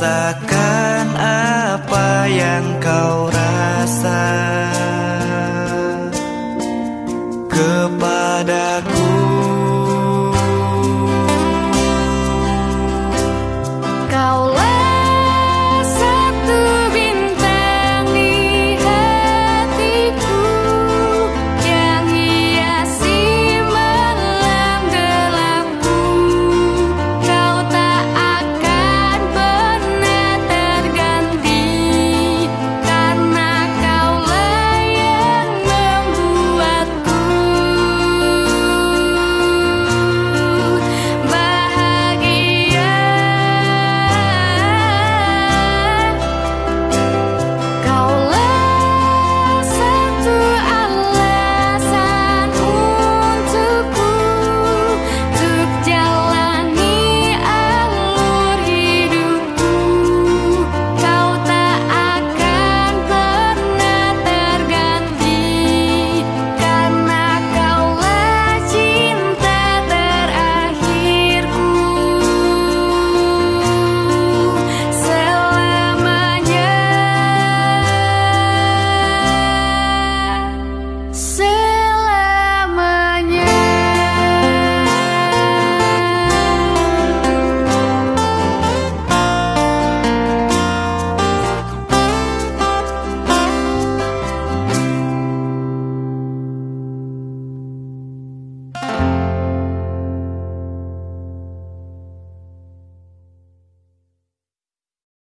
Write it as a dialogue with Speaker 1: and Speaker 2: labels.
Speaker 1: rasakan apa yang kau rasakan